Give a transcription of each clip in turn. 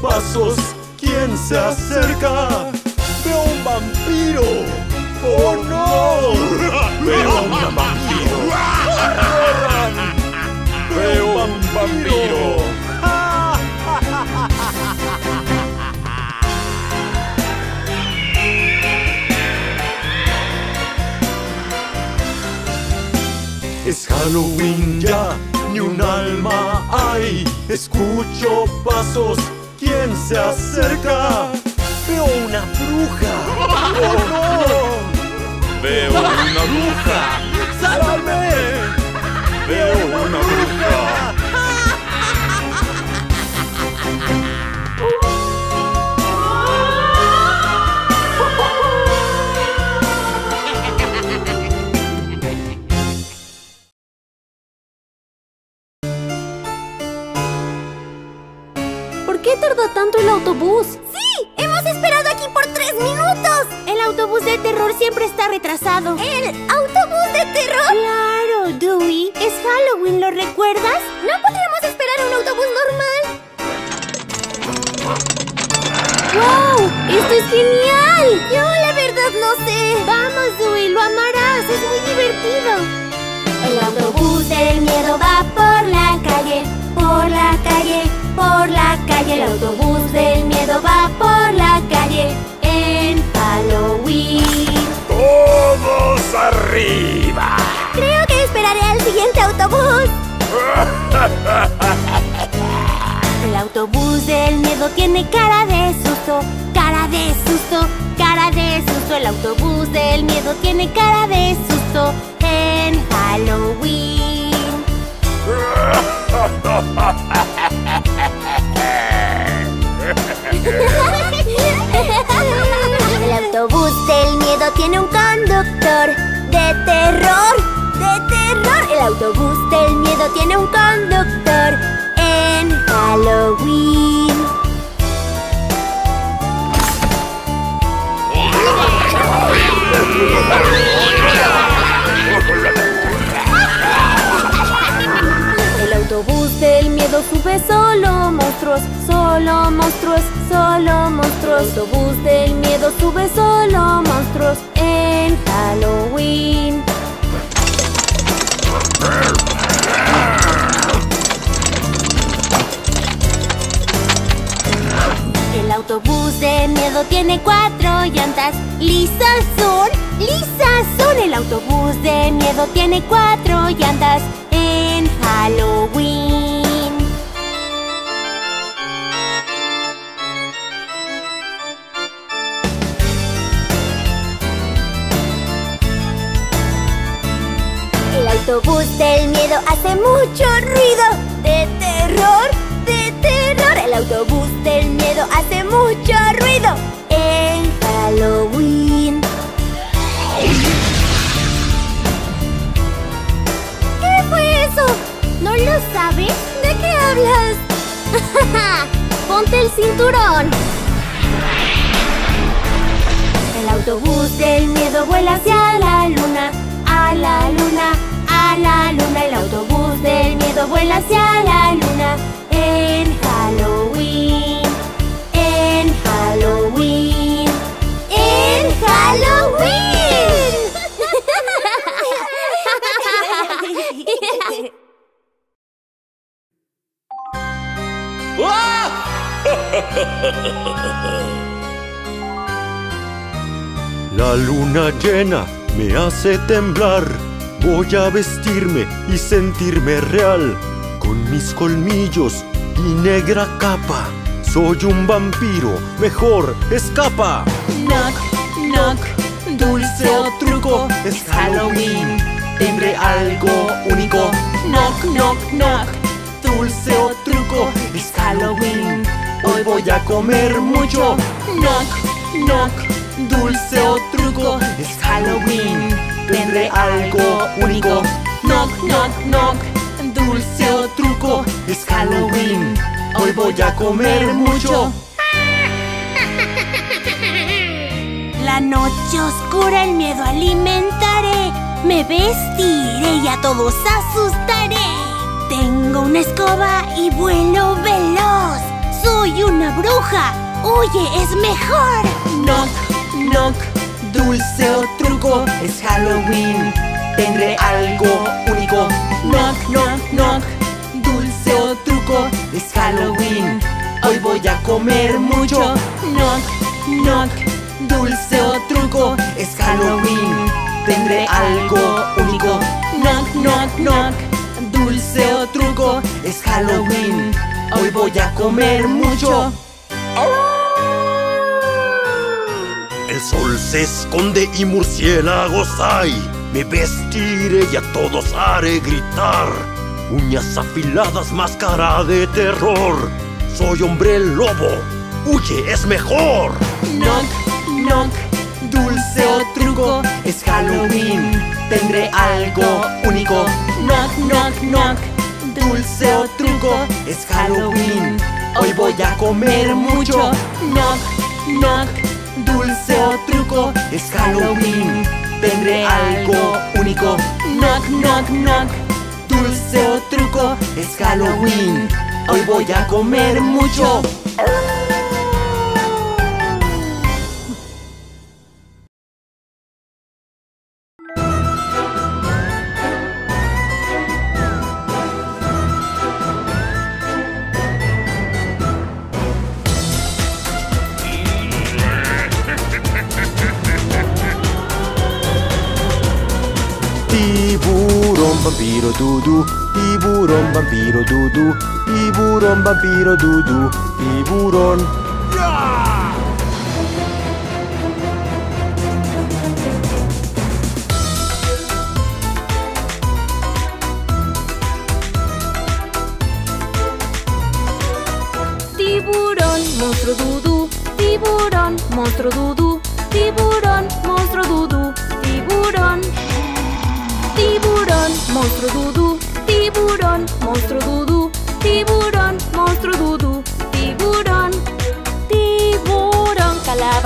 Pasos, ¿quién se acerca? Veo un vampiro. ¡Oh no! Veo un vampiro. ¡Corran! Veo un vampiro. Es Halloween ya, ni un alma hay. Escucho pasos, ¿quién se acerca? Veo una bruja. ¡Oh no! Veo una bruja. ¡Sálvame! Veo una bruja. Tanto el autobús? ¡Sí! ¡Hemos esperado aquí por tres minutos! El autobús de terror siempre está retrasado. ¡El autobús de terror! Claro, Dewey. Es Halloween, ¿lo recuerdas? ¿No podríamos esperar un autobús normal? ¡Wow! ¡Esto es genial! Yo la verdad no sé. Vamos, Dewey, lo amarás. Es muy divertido. El autobús del miedo va por la calle, por la calle, por la calle. El autobús del miedo va por la calle en Halloween. ¡Todos arriba! Creo que esperaré al siguiente autobús. El autobús del miedo tiene cara de susto, cara de susto, cara de susto. El autobús del miedo tiene cara de susto en Halloween. tiene un conductor de terror, de terror. El autobús del miedo tiene un conductor en Halloween. sube solo monstruos, solo monstruos, solo monstruos. Autobús del miedo sube solo monstruos en Halloween. El autobús de miedo tiene cuatro llantas. Lisas son, lisas son. El autobús de miedo tiene cuatro llantas en Halloween. Autobús del miedo hace mucho ruido de terror, de terror. El autobús del miedo hace mucho ruido en Halloween. ¿Qué fue eso? ¿No lo sabes? ¿De qué hablas? Ponte el cinturón. El autobús del miedo vuela hacia la luna, a la luna, la luna. El autobús del miedo vuela hacia la luna en Halloween, en Halloween, en Halloween. La luna llena me hace temblar. Voy a vestirme y sentirme real. Con mis colmillos y negra capa. Soy un vampiro, mejor escapa. Knock, knock, dulce o truco, es Halloween. Tendré algo único. Knock, knock, knock, dulce o truco, es Halloween. Hoy voy a comer mucho. Knock, knock, dulce o truco, es Halloween. Tendré algo único. Knock, knock, knock, dulce o truco, es Halloween. Hoy voy a comer mucho. La noche oscura el miedo alimentaré. Me vestiré y a todos asustaré. Tengo una escoba y vuelo veloz. Soy una bruja. Huye, es mejor. Knock, knock, dulce o truco, es Halloween. Tendré algo único. Knock, knock, knock, dulce o truco, es Halloween. Hoy voy a comer mucho. Knock, knock, dulce o truco, es Halloween. Tendré algo único. Knock, knock, knock, dulce o truco, es Halloween. Hoy voy a comer mucho. Sol se esconde y murciélagos hay. Me vestiré y a todos haré gritar. Uñas afiladas, máscara de terror. Soy hombre lobo. Huye, es mejor. Knock, knock, dulce o truco, es Halloween. Tendré algo único. Knock, knock, knock, dulce o truco, es Halloween. Hoy voy a comer mucho. Knock, knock, dulce o truco, es Halloween. Tendré algo único. Knock, knock, knock, dulce o truco, es Halloween. Hoy voy a comer mucho. Tiburón, vampiro dudu, tiburón. Tiburón, monstruo dudú, tiburón, monstruo dudú,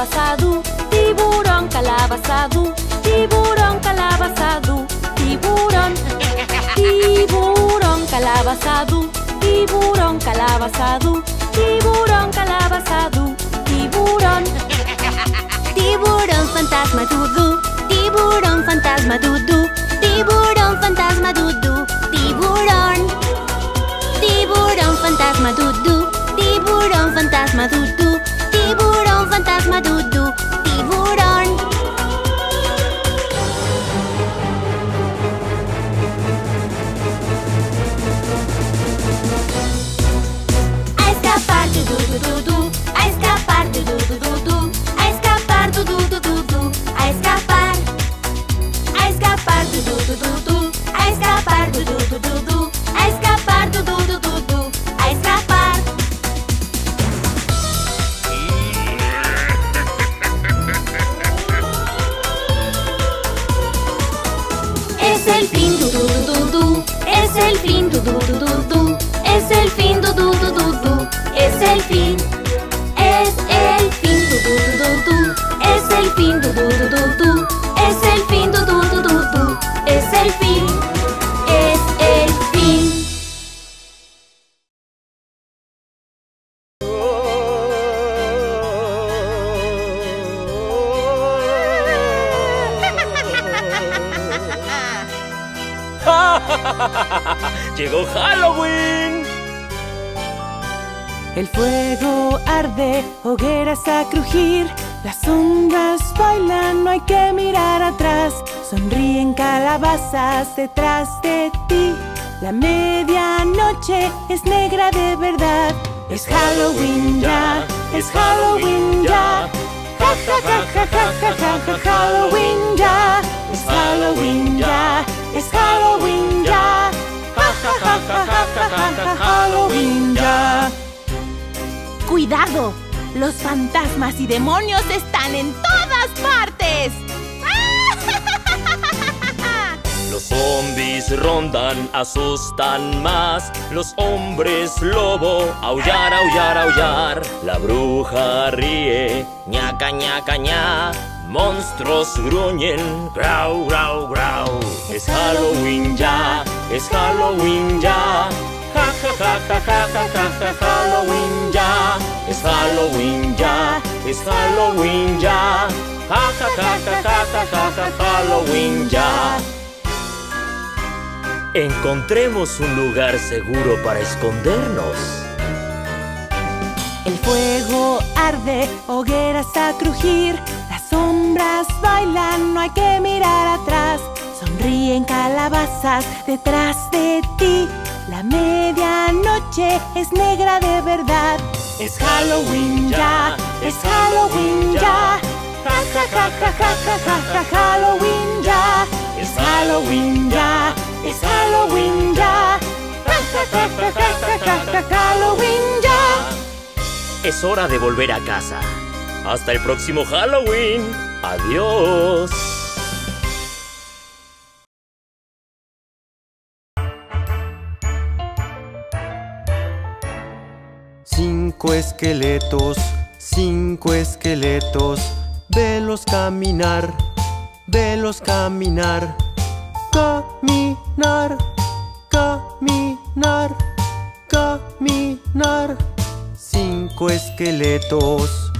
calabazadú, tiburón calabazadú, tiburón calabazadú, tiburón. Tiburón calabazadú, tiburón calabazadú, tiburón calabazadú, tiburón. Tiburón fantasma dudú, tiburón fantasma dudú, tiburón fantasma dudú, tiburón. Tiburón fantasma dudú, tiburón fantasma dudú, tiburón fantasma dudú, tiburón. A escapar du du du du du, a escapar La medianoche es negra de verdad, es Halloween ya, es Halloween ya. Ja ja ja ja ja ja ja ja Halloween ya, es Halloween ya, es Halloween ya. Ja ja ja ja ja ja ja ja Halloween ya. ¡Cuidado! Los fantasmas y demonios están en todas partes. Los zombies rondan, asustan más. Los hombres lobo, aullar, aullar, aullar. La bruja ríe, ñaca, ñaca, ña. Monstruos gruñen, grau, grau, grau. Es Halloween ya, es Halloween ya. Ja, ja, ja, ja, ja, ja, ja, ja, Halloween ya. Es Halloween ya, es Halloween ya. Ja, ja, ja, ja, ja, ja, ja, ja, Halloween ya. Encontremos un lugar seguro para escondernos. El fuego arde, hogueras a crujir, las sombras bailan, no hay que mirar atrás. Sonríen calabazas detrás de ti. La medianoche es negra de verdad. Es Halloween ya, es Halloween ya. Ja ja ja ja ja ja ja ja Halloween ya. Es Halloween ya, es Halloween ya. Ja ja ja ja ja ja ja ja Halloween ya. Es hora de volver a casa. Hasta el próximo Halloween. Adiós. Cinco esqueletos, cinco esqueletos, velos caminar, velos caminar, caminar, caminar, caminar. Cinco esqueletos.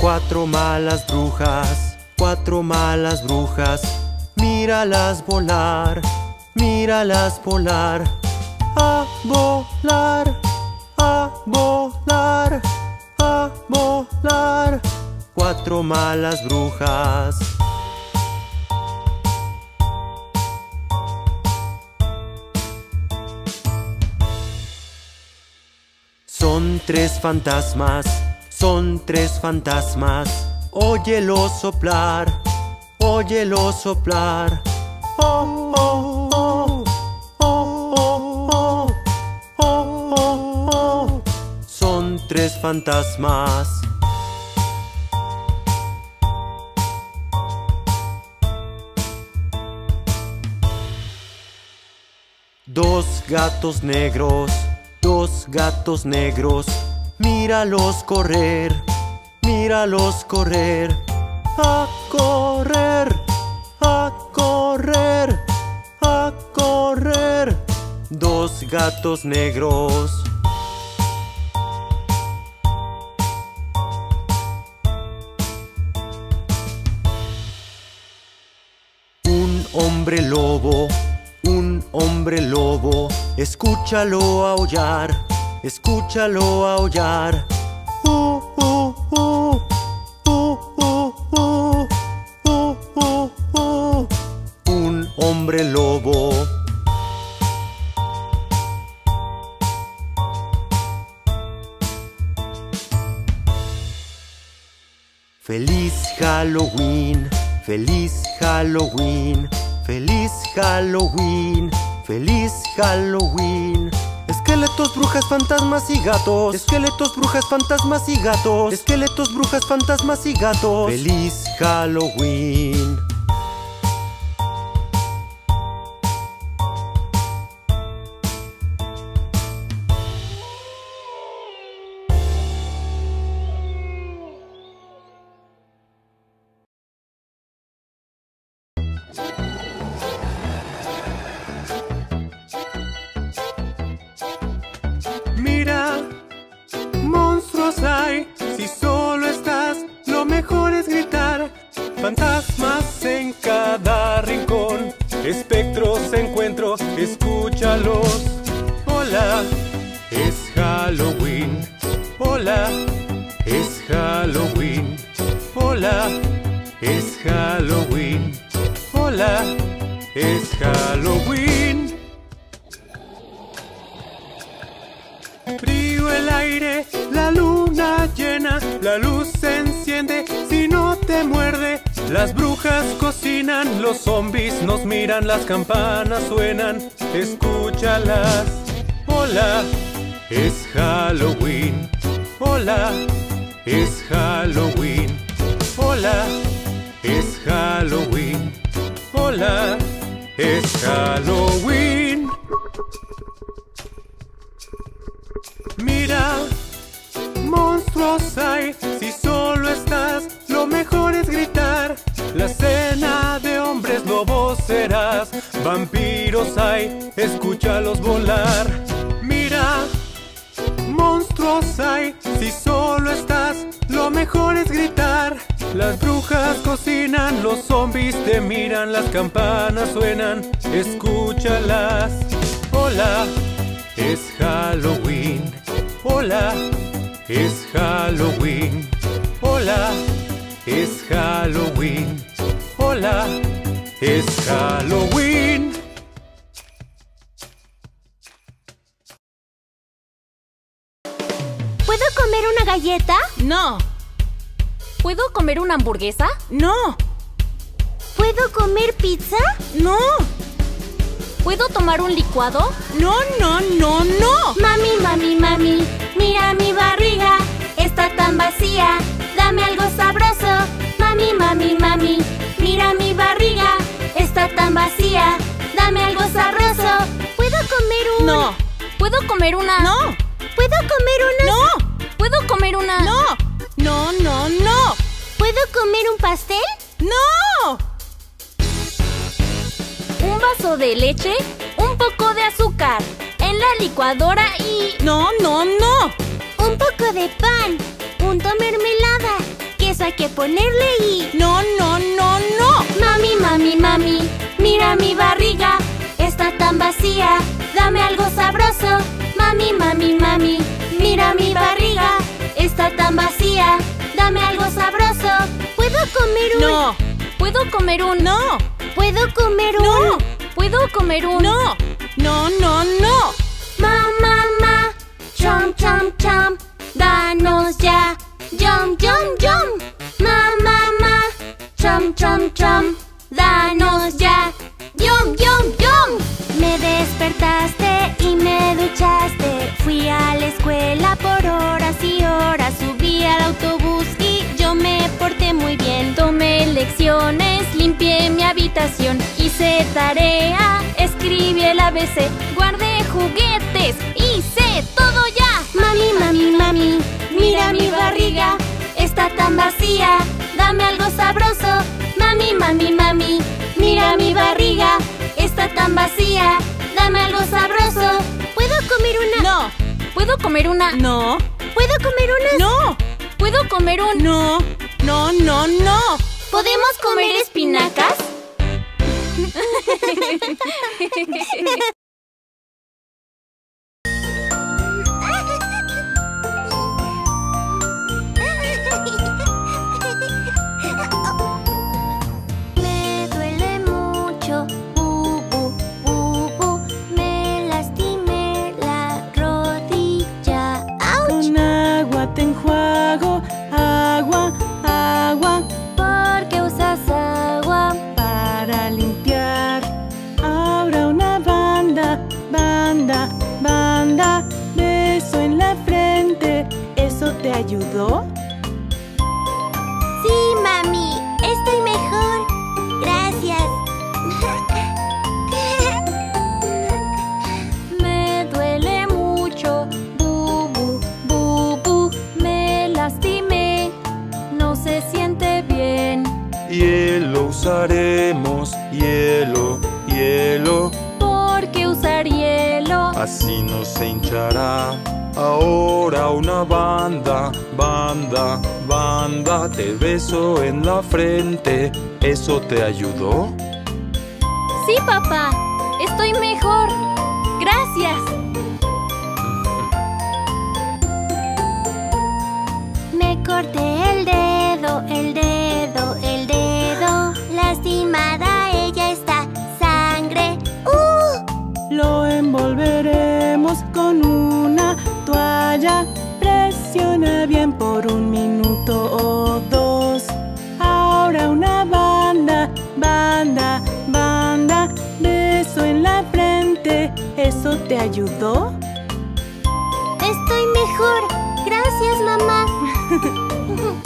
Cuatro malas brujas, cuatro malas brujas, míralas volar, míralas volar, a volar. malas brujas. Son tres fantasmas, son tres fantasmas. Óyelo soplar, óyelo soplar. Oh, oh, oh, oh, oh, oh, oh, oh. Son tres fantasmas. Dos gatos negros, dos gatos negros, míralos correr, míralos correr, a correr, a correr, a correr. Dos gatos negros. Un hombre lobo, Escúchalo aullar, escúchalo aullar. Uh uh uh, uh, uh, uh. Un hombre lobo. Feliz Halloween, feliz Halloween, feliz Halloween. Halloween. Esqueletos, brujas, fantasmas y gatos. Esqueletos, brujas, fantasmas y gatos. Esqueletos, brujas, fantasmas y gatos. Feliz Halloween. Mejor es gritar. Las brujas cocinan, los zombies te miran, las campanas suenan, escúchalas. Hola, es Halloween. Hola, es Halloween. Hola, es Halloween. Hola, es Halloween. ¿Puedo comer una galleta? No, ¿Puedo comer una hamburguesa? no, ¿Puedo comer pizza? no, ¿Puedo tomar un licuado? no, no, no, no. Mami, mami, mami, mira mi barriga, está tan vacía, dame algo sabroso. Mami, mami, mami, mira mi barriga, está tan vacía, dame algo sabroso. ¿Puedo comer un...? No, ¿Puedo comer una? no, ¿Puedo comer una...? no, ¿Puedo comer una? no, no, no, no, ¿Puedo comer un pastel? no. Un vaso de leche, un poco de azúcar, en la licuadora y... No, no, no. Un poco de pan, punto mermelada, queso hay que ponerle y... No, no, no, no. Mami, mami, mami, mira mi barriga, está tan vacía, dame algo sabroso. Mami, mami, mami, mira mi barriga, está tan vacía, dame algo sabroso. ¿Puedo comer un? No, ¿Puedo comer un? no, ¿Puedo comer un? no, ¿Puedo comer un? no, no, no, no. Ma, ma, ma. Chom, chom, chom. Danos ya. Yum, yum, yum. Ma, ma, ma. Chom, chom, chom. Danos ya. Yum, yum, yum. Limpié mi habitación, hice tarea, escribí el ABC, guardé juguetes, hice todo ya. Mami, mami, mami, mira mi barriga, está tan vacía, dame algo sabroso. Mami, mami, mami, mira mi barriga, está tan vacía, dame algo sabroso. ¿Puedo comer una? No, ¿Puedo comer una? no, ¿Puedo comer una? no, ¿Puedo comer un? no, no, no, no. ¿Podemos comer espinacas? te ayudó? Sí, mami, estoy mejor. Gracias. Me duele mucho, bu, bu, bu, bu. Me lastimé, no se siente bien. Hielo usaremos, hielo, hielo, ¿Por qué usar hielo? así no se hinchará. Ahora una banda, banda, banda, te beso en la frente. ¿Eso te ayudó? Sí, papá, estoy mejor. Gracias. Me corté el dedo, el dedo, el dedo. Lastimada ella está. Sangre. ¡Uh! Lo envolveremos con una toalla. Presiona bien por un minuto o dos. Ahora una banda, banda, banda. Beso en la frente. ¿Eso te ayudó? Estoy mejor. Gracias, mamá.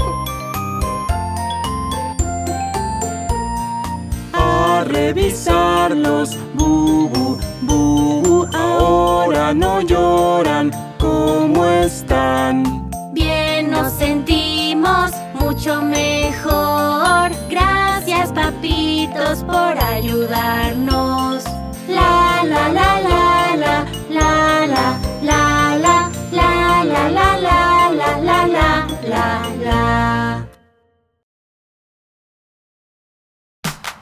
A revisarlos, bubu, bubu, ahora no lloran. ¿Cómo están? Bien nos sentimos mucho mejor. Gracias, papitos, por ayudarnos. La la la la la la la la la la la la la la la la la la.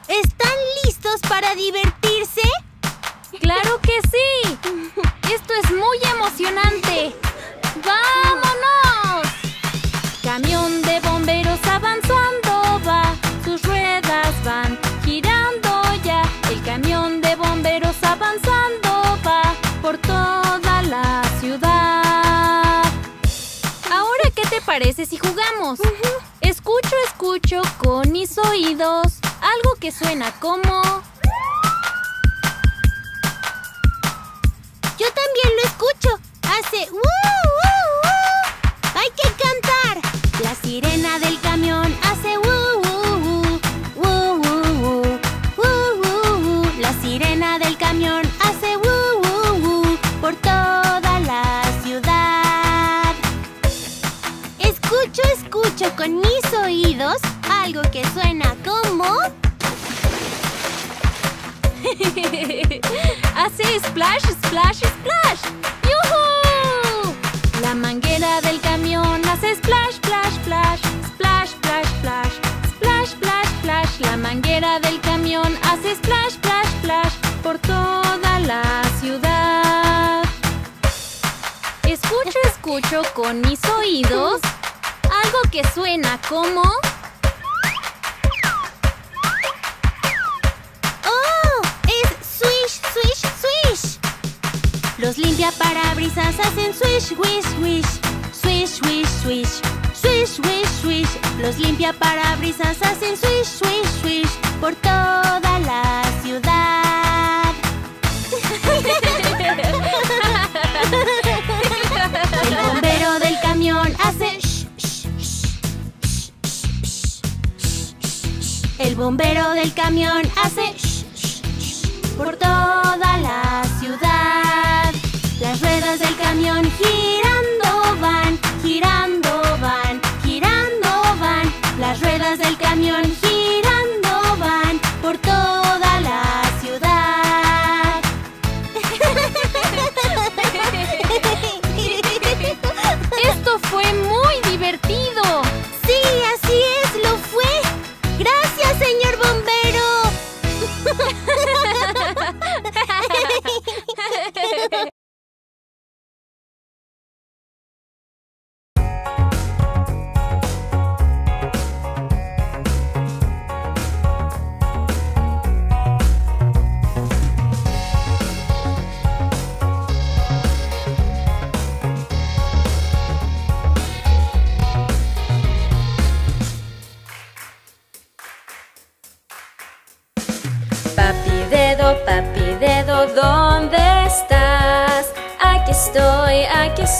¿Están listos para divertirse? Claro que sí. Esto es muy emocionante. ¡Vámonos! Camión de bomberos avanzando va, sus ruedas van girando ya. El camión de bomberos avanzando va por toda la ciudad. Ahora, ¿qué te parece si jugamos? Escucho, escucho con mis oídos algo que suena como...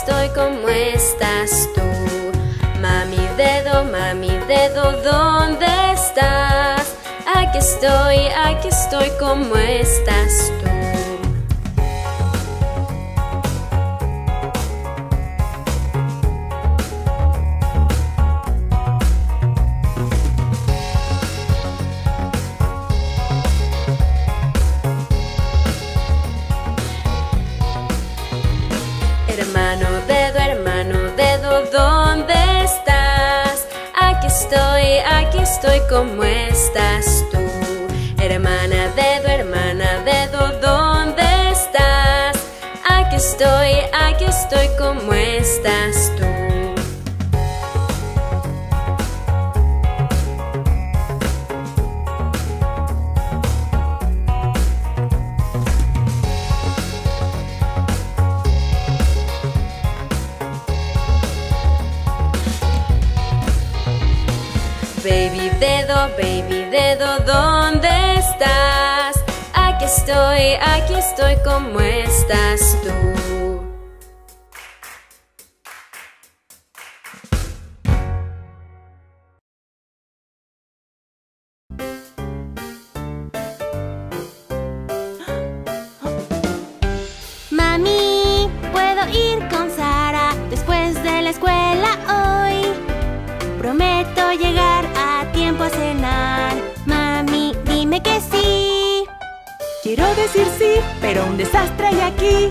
estoy, ¿cómo estás tú? Mami dedo, mami dedo, ¿dónde estás? Aquí estoy, aquí estoy, ¿cómo estás tú? Estoy, ¿cómo estás tú? Hermana dedo, hermana dedo, ¿dónde estás? Aquí estoy, aquí estoy, ¿cómo estás dedo, baby dedo, ¿dónde estás? Aquí estoy, aquí estoy, ¿cómo estás tú? Mami, ¿puedo ir con Sara después de la escuela tiempo a cenar. Mami, dime que sí. Quiero decir sí, pero un desastre hay aquí.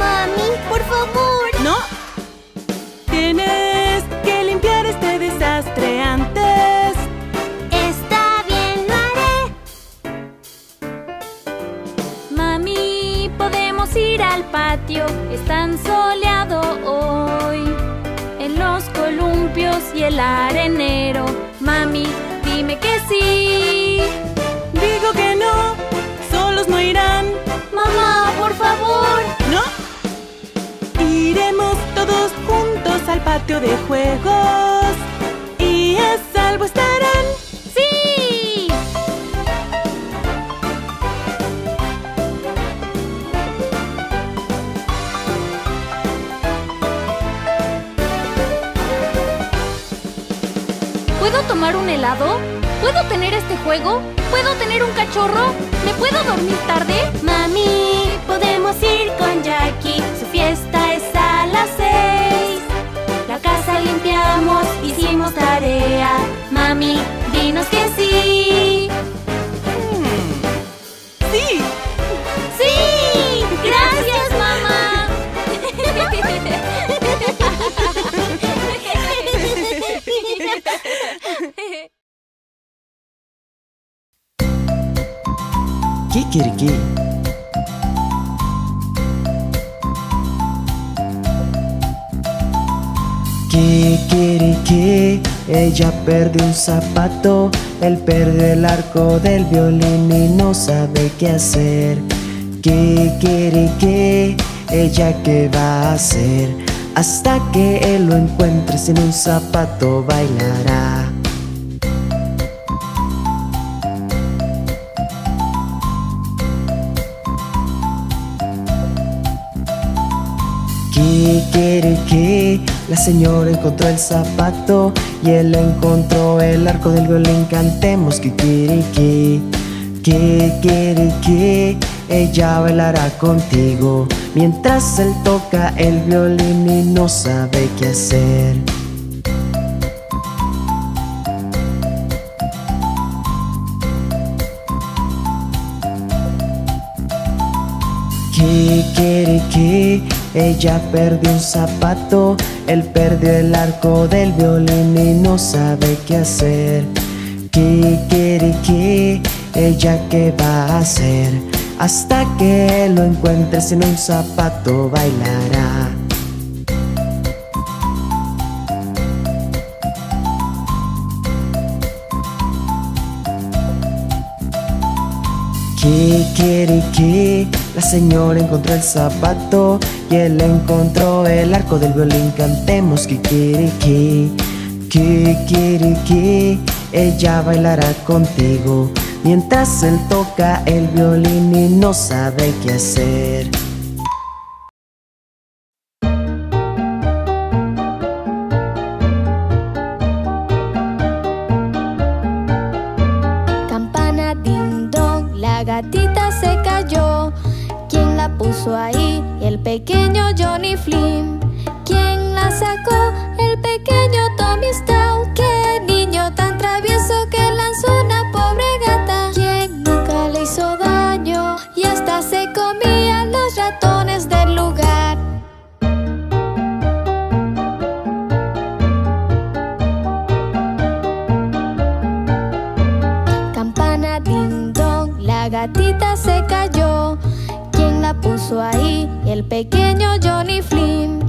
Mami, por favor. No. Tienes que limpiar este desastre antes. Está bien, lo haré. Mami, podemos ir al patio, es tan soleado hoy. En los columpios y el arenero. Dime que sí. Digo que no, solos no irán. Mamá, por favor. ¿No? Iremos todos juntos al patio de juegos y a salvo estarán. Tomar un helado? ¿Puedo tener este juego? ¿Puedo tener un cachorro? ¿Me puedo dormir tarde? Mami, podemos ir con Jackie. Su fiesta es a las seis. La casa limpiamos, hicimos tarea. Mami, dinos que sí. Kikiriki. Kikiriki, ella perdió un zapato, él perdió el arco del violín y no sabe qué hacer. Kikiriki, ella qué va a hacer, hasta que él lo encuentre sin un zapato bailará. Kikiriki, la señora encontró el zapato y él encontró el arco del violín. Cantemos Kikiriki, Kikiriki, ella bailará contigo mientras él toca el violín y no sabe qué hacer. Ella perdió un zapato, él perdió el arco del violín y no sabe qué hacer. Kikiriki, ella qué va a hacer, hasta que lo encuentre sin un zapato bailará. Kikiriki, la señora encontró el zapato y él encontró el arco del violín. Cantemos Kikiriki, Kikiriki, ella bailará contigo mientras él toca el violín y no sabe qué hacer. Puso ahí? El pequeño Johnny Flynn. ¿Quién la sacó? El pequeño Tommy Stout. Ahí? El pequeño Johnny Flynn.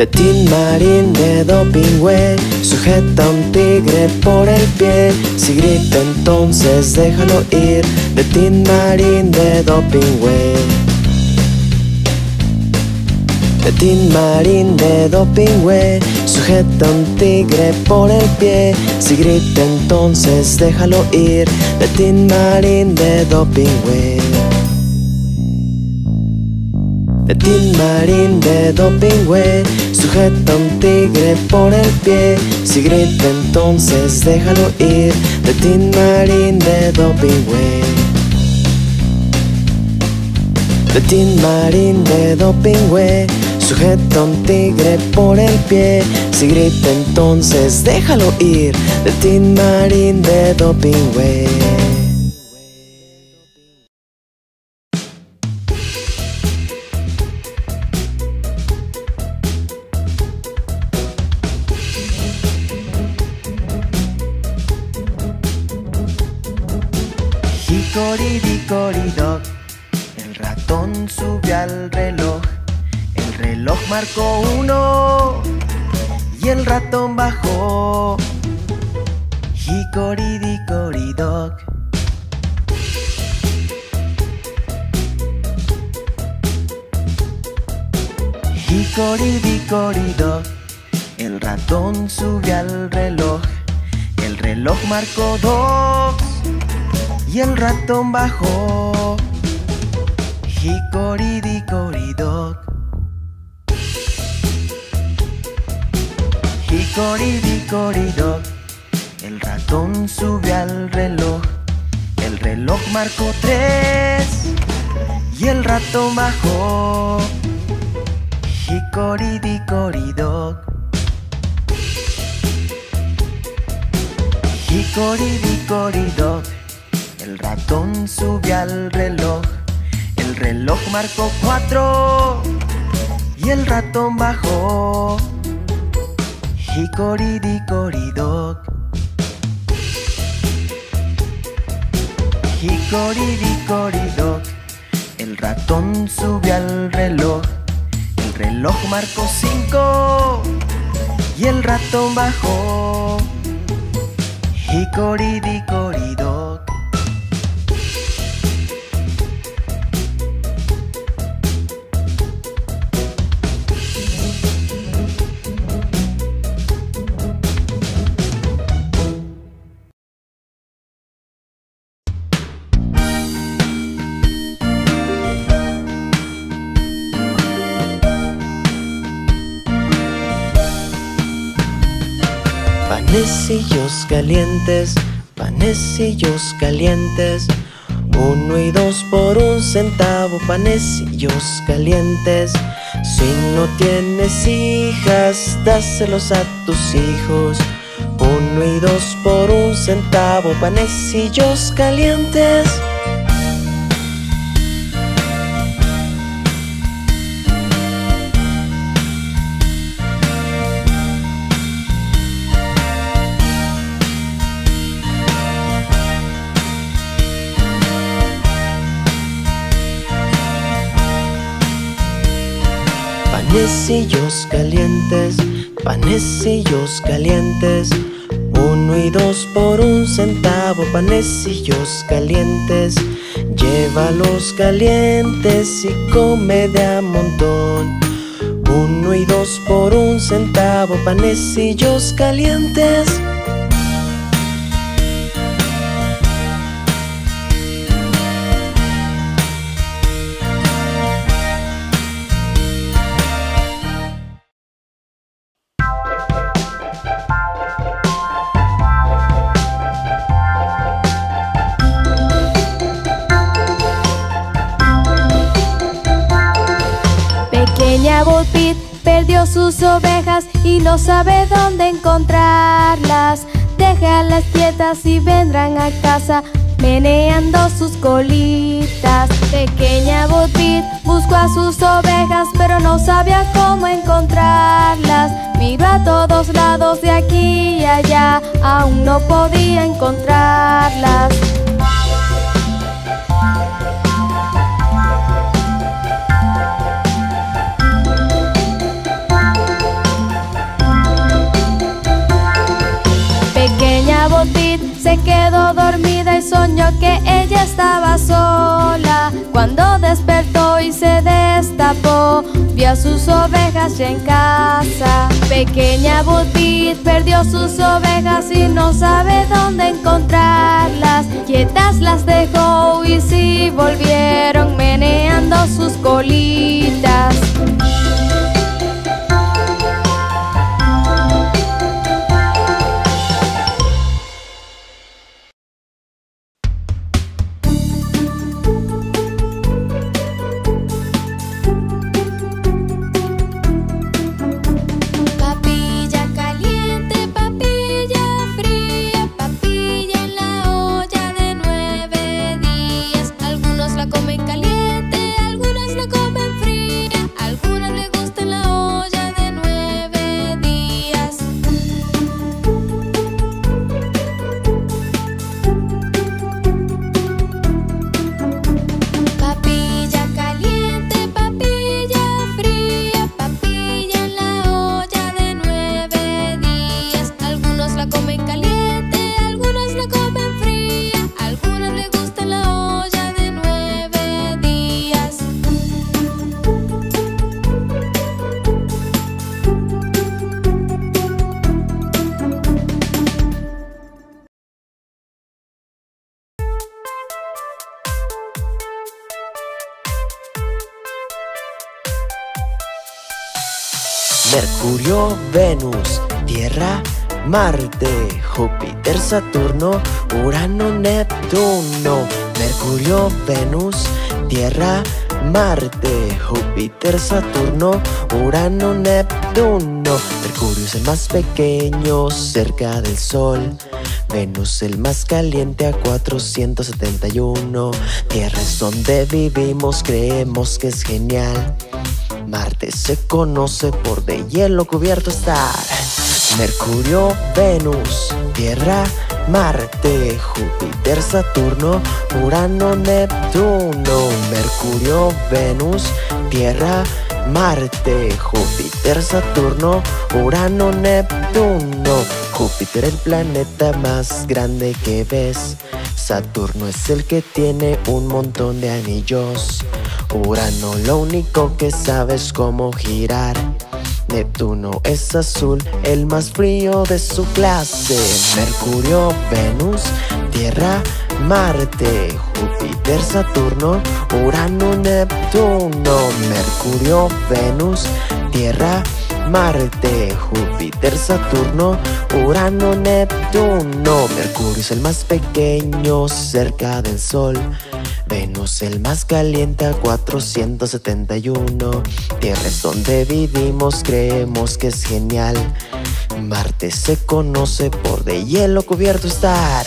De Tin Marín de Dopingüe Sujeta un tigre por el pie. Si grita entonces déjalo ir De Tin Marín de Dopingüe De Tin Marín de Dopingüe Sujeta un tigre por el pie. Si grita entonces déjalo ir De Tin Marín de Dopingüe de Tin Marín de Dopingüe Sujeta un tigre por el pie. Si grita entonces déjalo ir. De Tin Marín de Dopingüe. De Tin Marín de Dopingüe. Sujeta un tigre por el pie. Si grita entonces déjalo ir. De Tin Marín de Dopingüe Hickory-dickory-dock El ratón subió al reloj. El reloj marcó uno. Y el ratón bajó. Hickory-dickory-dock Hickory-dickory-dock El ratón subió al reloj. El reloj marcó dos y el ratón bajó. Hickory-dickory-dock. Hickory-dickory-dock. El ratón subió al reloj. El reloj marcó tres y el ratón bajó. Hickory-dickory-dock. Hickory-dickory-dock. El ratón subió al reloj. El reloj marcó cuatro y el ratón bajó. Hickory-dickory-dock. Hickory-dickory-dock. El ratón subió al reloj. El reloj marcó cinco y el ratón bajó. Hickory-dickory-dock. Panecillos calientes, panecillos calientes. Uno y dos por un centavo, panecillos calientes. Si no tienes hijas, dáselos a tus hijos. Uno y dos por un centavo, panecillos calientes. Panecillos calientes, panecillos calientes. Uno y dos por un centavo, panecillos calientes. Llévalos calientes y come de a montón. Uno y dos por un centavo, panecillos calientes. Sus ovejas y no sabe dónde encontrarlas. Déjalas quietas y vendrán a casa meneando sus colitas. Pequeña Bo Peep buscó a sus ovejas pero no sabía cómo encontrarlas. Miró a todos lados de aquí y allá, aún no podía encontrarlas. Quedó dormida y soñó que ella estaba sola. Cuando despertó y se destapó, vio a sus ovejas ya en casa. Pequeña Botit perdió sus ovejas y no sabe dónde encontrarlas. Quietas las dejó y sí volvieron meneando sus colitas. Mercurio, Venus, Tierra, Marte, Júpiter, Saturno, Urano, Neptuno. Mercurio, Venus, Tierra, Marte, Júpiter, Saturno, Urano, Neptuno. Mercurio es el más pequeño cerca del Sol. Venus el más caliente a 471. Tierra es donde vivimos, creemos que es genial. Marte se conoce por de hielo cubierto estar. Mercurio, Venus, Tierra, Marte, Júpiter, Saturno, Urano, Neptuno. Mercurio, Venus, Tierra, Marte, Júpiter, Saturno, Urano, Neptuno. Júpiter el planeta más grande que ves. Saturno es el que tiene un montón de anillos. Urano lo único que sabe es cómo girar. Neptuno es azul, el más frío de su clase. Mercurio, Venus, Tierra, Marte, Júpiter, Saturno, Urano, Neptuno. Mercurio, Venus, Tierra, Marte, Júpiter, Saturno, Urano, Neptuno. Mercurio es el más pequeño cerca del Sol. Venus el más caliente a 471. Tierra es donde vivimos, creemos que es genial. Marte se conoce por de hielo cubierto estar.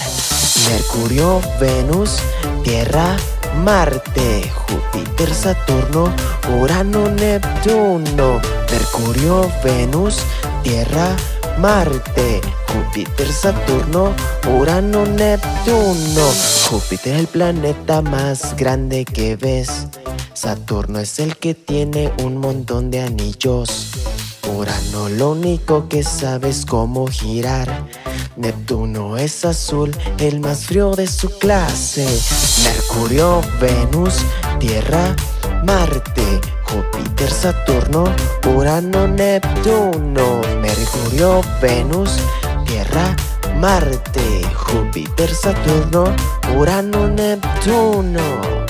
Mercurio, Venus, Tierra, Marte, Júpiter, Saturno, Urano, Neptuno. Mercurio, Venus, Tierra, Marte, Júpiter, Saturno, Urano, Neptuno. Júpiter el planeta más grande que ves. Saturno es el que tiene un montón de anillos. Urano lo único que sabe es cómo girar. Neptuno es azul, el más frío de su clase. Mercurio, Venus, Tierra, Marte, Júpiter, Saturno, Urano, Neptuno. Mercurio, Venus, Tierra, Marte, Júpiter, Saturno, Urano, Neptuno.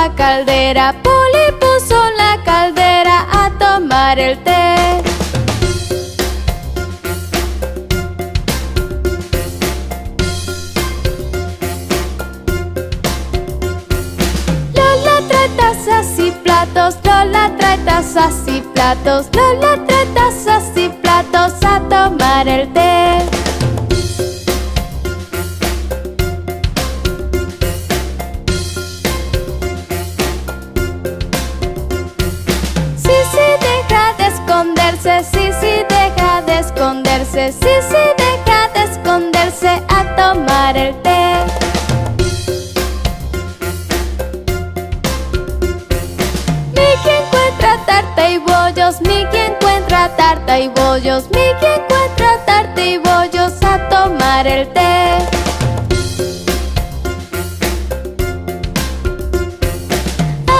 La caldera, Poli puso la caldera a tomar el té. Lola trae tazas y platos, Lola trae tazas y platos, Lola trae tazas y platos a tomar el té. Esconderse, sí, sí, deja de esconderse a tomar el té. Mickey encuentra tarta y bollos, Mickey encuentra tarta y bollos, Mickey encuentra tarta y bollos a tomar el té.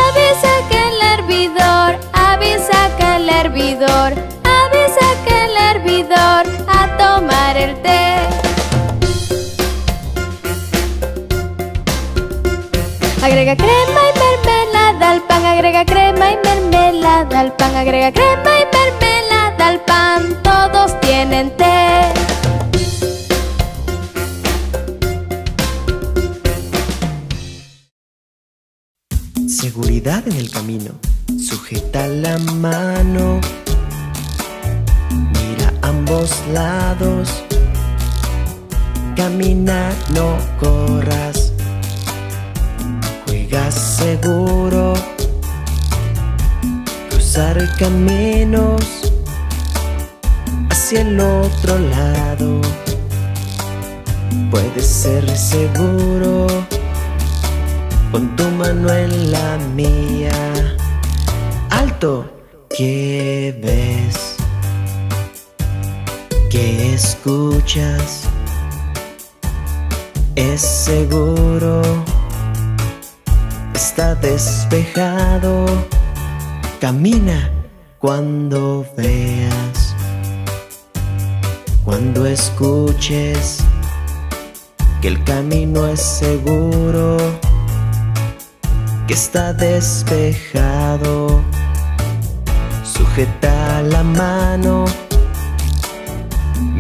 Avisa que el hervidor, avisa que el hervidor, el hervidor a tomar el té. Agrega crema y mermelada al pan, agrega crema y mermelada al pan, agrega crema y mermelada al pan, todos tienen té. Seguridad en el camino. Sujeta la mano. Ambos lados. Camina, no corras. Juega seguro. Cruzar caminos hacia el otro lado. Puede ser seguro. Pon tu mano en la mía. Alto, ¿qué ves? ¿Qué escuchas? Es seguro. Está despejado. Camina cuando veas. Cuando escuches que el camino es seguro que está despejado. Sujeta la mano,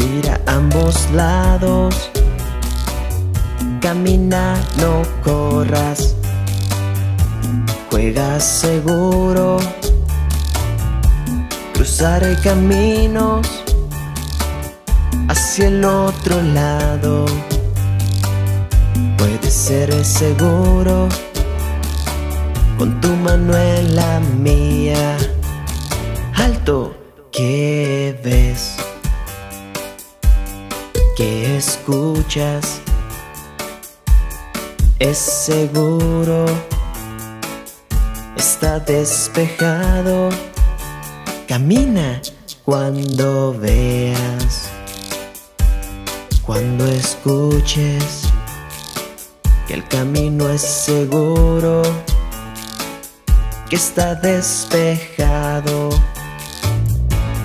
mira ambos lados. Camina, no corras. Juega seguro. Cruzar caminos hacia el otro lado. Puede ser seguro con tu mano en la mía. Alto, ¿qué ves? ¿Qué escuchas? Es seguro, está despejado. Camina cuando veas, cuando escuches que el camino es seguro, que está despejado.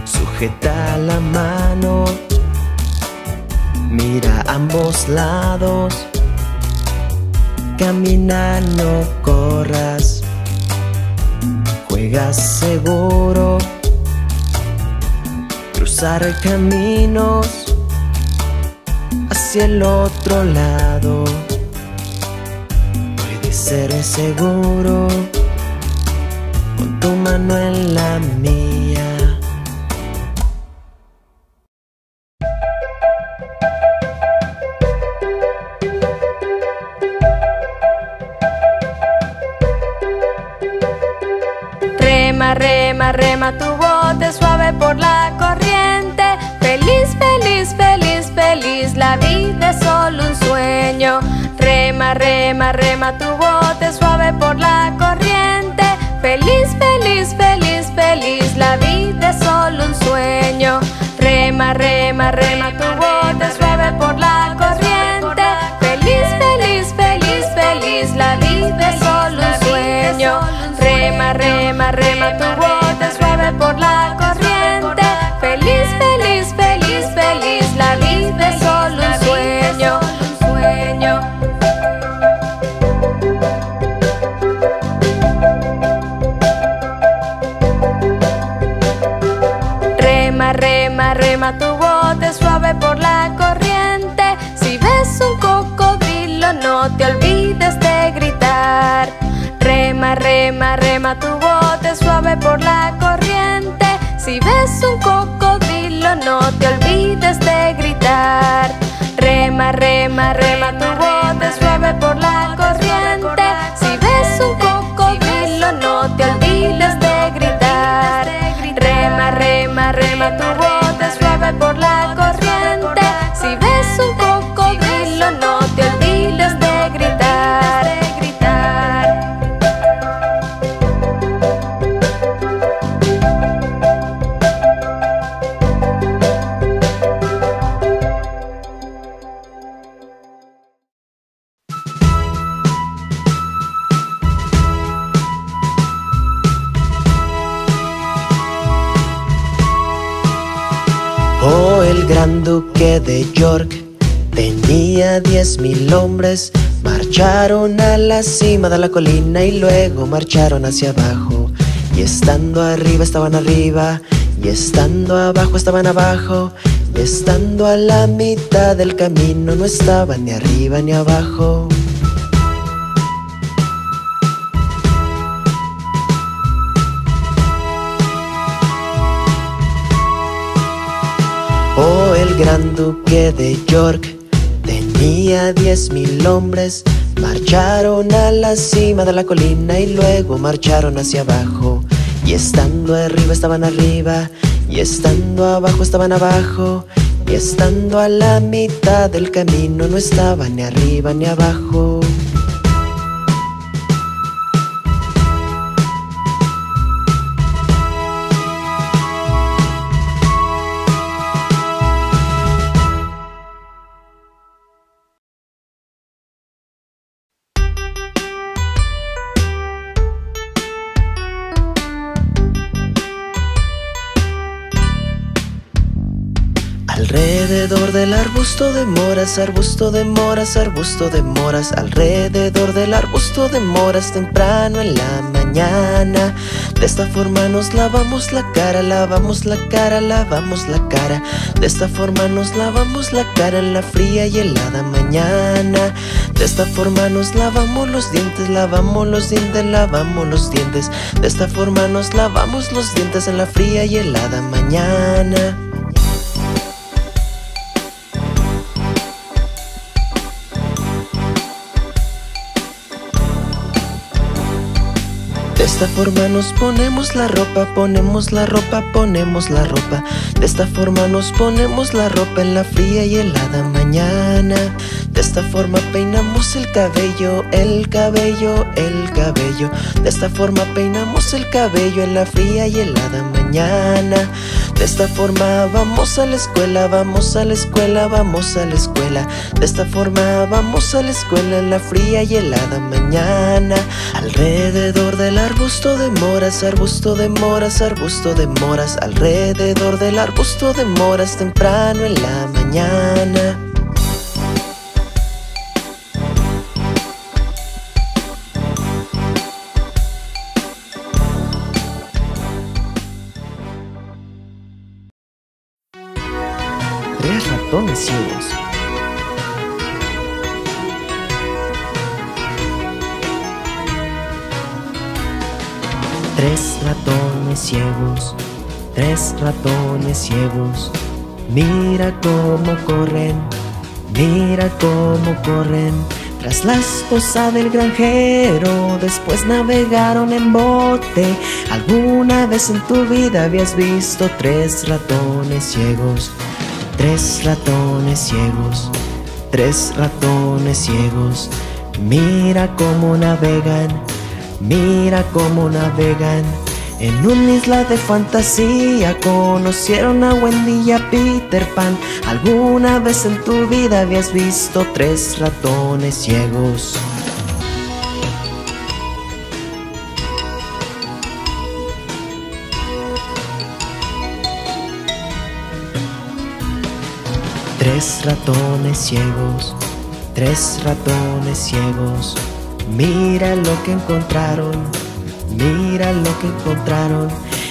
Sujeta la mano, mira ambos lados. Camina, no corras. Juega seguro. Cruzar caminos hacia el otro lado. Puede ser seguro con tu mano en la mía. Rema, tu bote suave por la corriente. Feliz, feliz, feliz, feliz, la vida es solo un sueño. Rema, rema, rema tu bote suave por la corriente. Feliz, feliz, feliz, feliz, la vida es solo un sueño. Rema, rema, rema tu bote tu bote suave por la corriente. Si ves un cocodrilo, no te olvides de gritar. Rema, rema, rema tu bote de la colina y luego marcharon hacia abajo. Y estando arriba estaban arriba, y estando abajo estaban abajo, y estando a la mitad del camino no estaban ni arriba ni abajo. Oh, el gran duque de York tenía diez mil hombres. Marcharon a la cima de la colina y luego marcharon hacia abajo. Y estando arriba estaban arriba, y estando abajo estaban abajo, y estando a la mitad del camino no estaban ni arriba ni abajo. Del arbusto de moras, arbusto de moras, arbusto de moras Alrededor del arbusto de moras temprano en la mañana. De esta forma nos lavamos la cara, lavamos la cara, lavamos la cara. De esta forma nos lavamos la cara en la fría y helada mañana. De esta forma nos lavamos los dientes, lavamos los dientes, lavamos los dientes. De esta forma nos lavamos los dientes en la fría y helada mañana esta forma nos ponemos la ropa, ponemos la ropa, ponemos la ropa. De esta forma nos ponemos la ropa en la fría y helada mañana. De esta forma peinamos el cabello, el cabello, el cabello. De esta forma peinamos el cabello en la fría y helada mañana. De esta forma vamos a la escuela, vamos a la escuela, vamos a la escuela. De esta forma vamos a la escuela en la fría y helada mañana. Alrededor del arbusto de moras, arbusto de moras, arbusto de moras. Alrededor del arbusto de moras temprano en la mañana. Tres ratones ciegos. Tres ratones ciegos, tres ratones ciegos. Mira cómo corren, mira cómo corren. Tras la esposa del granjero, después navegaron en bote. ¿Alguna vez en tu vida habías visto tres ratones ciegos? Tres ratones ciegos, tres ratones ciegos. Mira cómo navegan, mira cómo navegan. En una isla de fantasía conocieron a Wendy y a Peter Pan. ¿Alguna vez en tu vida habías visto tres ratones ciegos? Tres ratones ciegos, tres ratones ciegos. Mira lo que encontraron, mira lo que encontraron.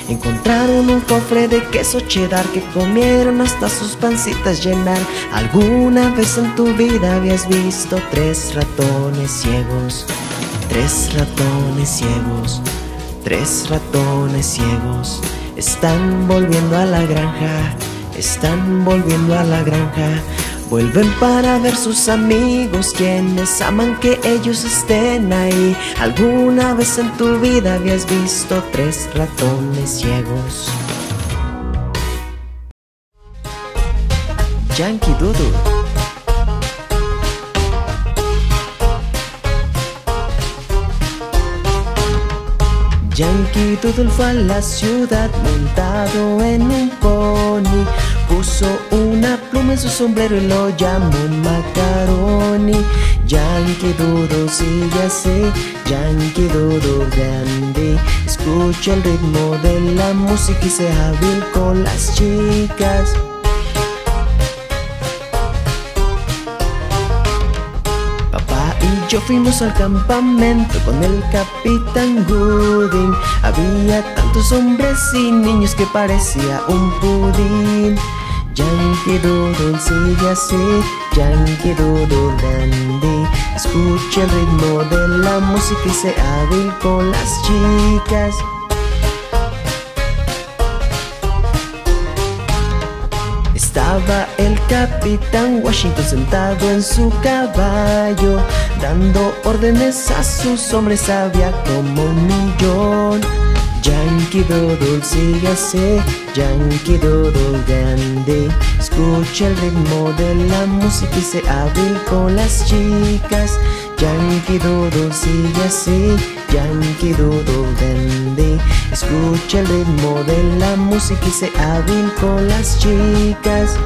Encontraron un cofre de queso cheddar que comieron hasta sus pancitas llenar. ¿Alguna vez en tu vida habías visto tres ratones ciegos? Tres ratones ciegos, tres ratones ciegos. Están volviendo a la granja, están volviendo a la granja. Vuelven para ver sus amigos, quienes aman que ellos estén ahí. ¿Alguna vez en tu vida habías visto tres ratones ciegos? Yankee Doodle. Yankee Doodle fue a la ciudad montado en un pony. Puso una pluma en su sombrero y lo llamó Macaroni. Yankee Doodle sigue así, Yankee Doodle grande. Escucha el ritmo de la música y sea hábil con las chicas. Papá y yo fuimos al campamento con el capitán Gooding. Había tantos hombres y niños que parecía un pudín. Yankee Doodle sigue así, Yankee Doodle dandy. Escucha el ritmo de la música y sea hábil con las chicas. Estaba el capitán Washington sentado en su caballo, dando órdenes a sus hombres, había como un millón. Yankee Doodle sigue así, Yankee Doodle grande. Escucha el ritmo de la música y sé hábil con las chicas. Yankee Doodle sigue así, Yankee Doodle grande. Escucha el ritmo de la música y sé hábil con las chicas.